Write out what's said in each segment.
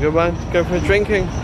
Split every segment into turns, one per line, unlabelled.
Not a good. Go for drinking.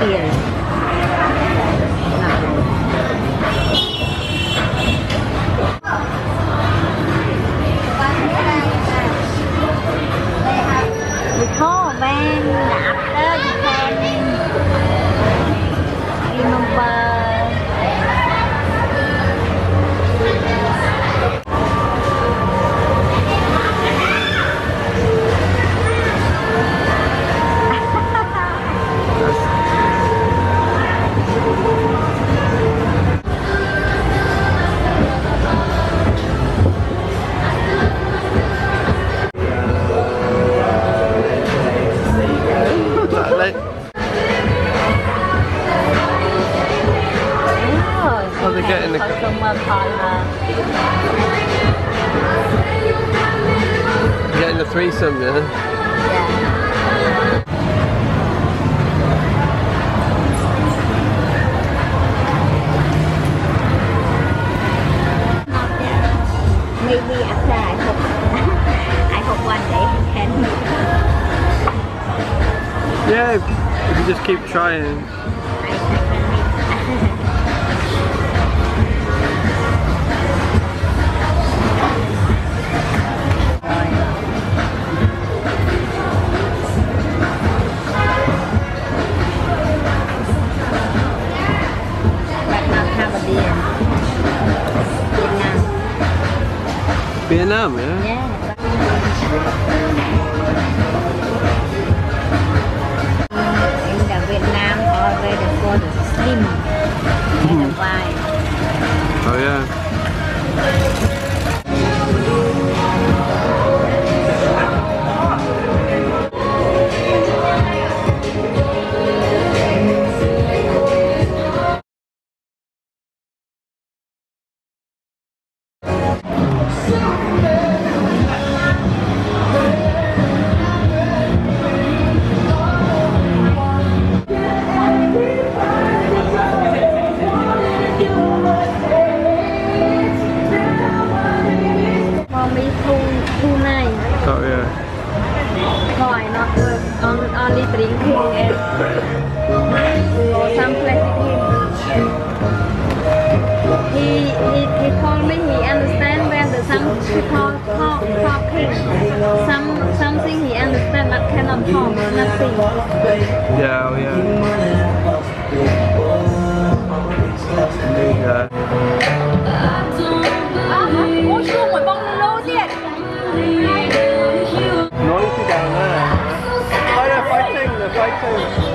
Ayan. Bánh Bánh
life if you just keep trying. Vietnam, yeah?
Yeah. For the slim and the wide
Oh yeah.
People talk talking some something he understand but cannot talk nothing
Yeah, oh yeah.
Điện
Noisy down there. Oh yeah, fighting, they're fighting.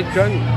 Think he's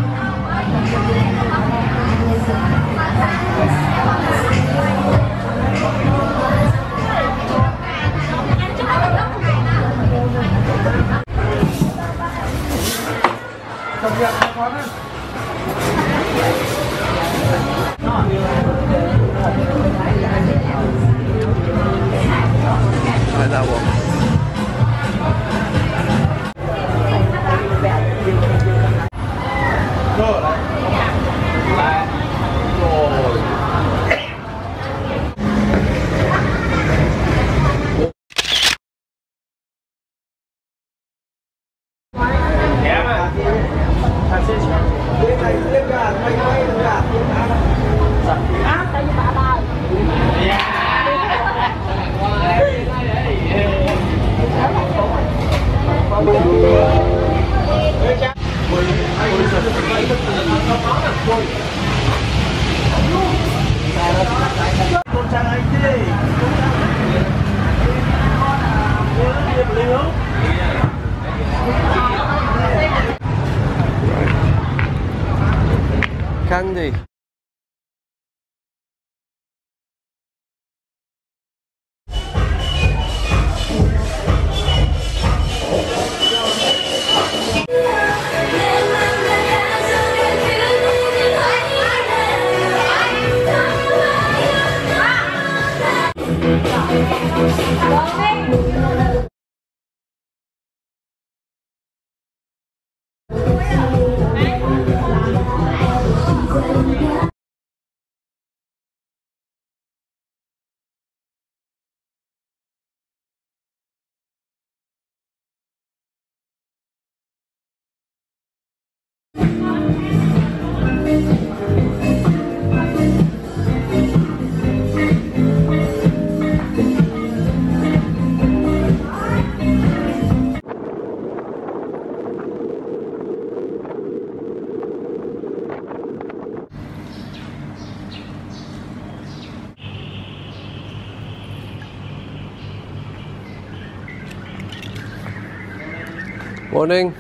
Morning.